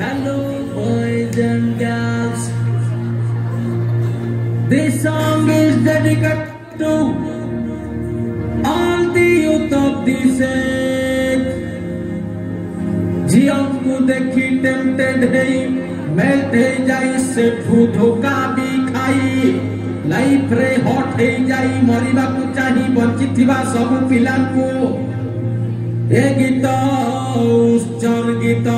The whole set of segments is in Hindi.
Hello, boys and girls. This song is dedicated to all the youth of this age. जिया को देखी टेम्पटेड है मेल्ट है जाई से धोखा भी खाई लाइफ रे हॉट है जाई मरिबा को चाहि बंचित थिबा सब पिलान को ਇਹ Gita ਉਚਾਰ Gita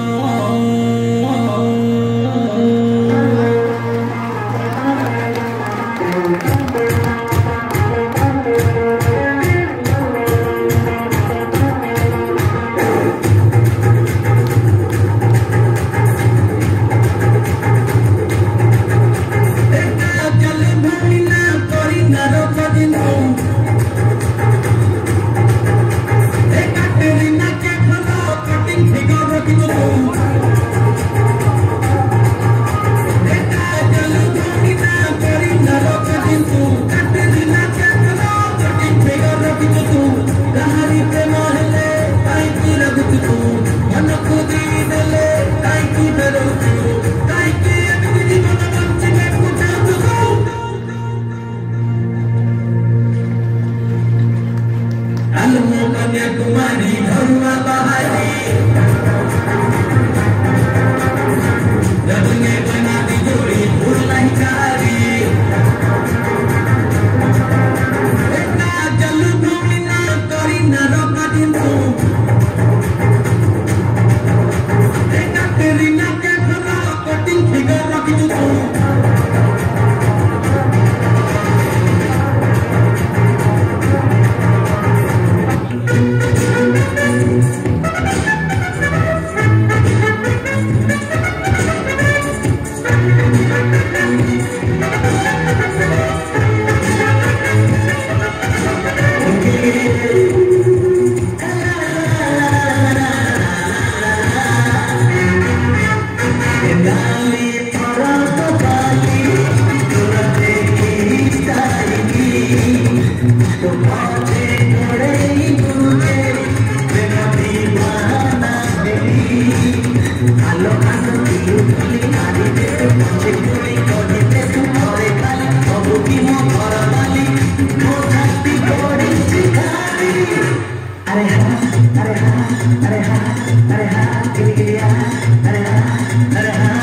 I'm gonna money. अरे हाँ अरे हाँ अरे हाँ अरे हाँ गिरी गिरी हाँ अरे हाँ अरे हाँ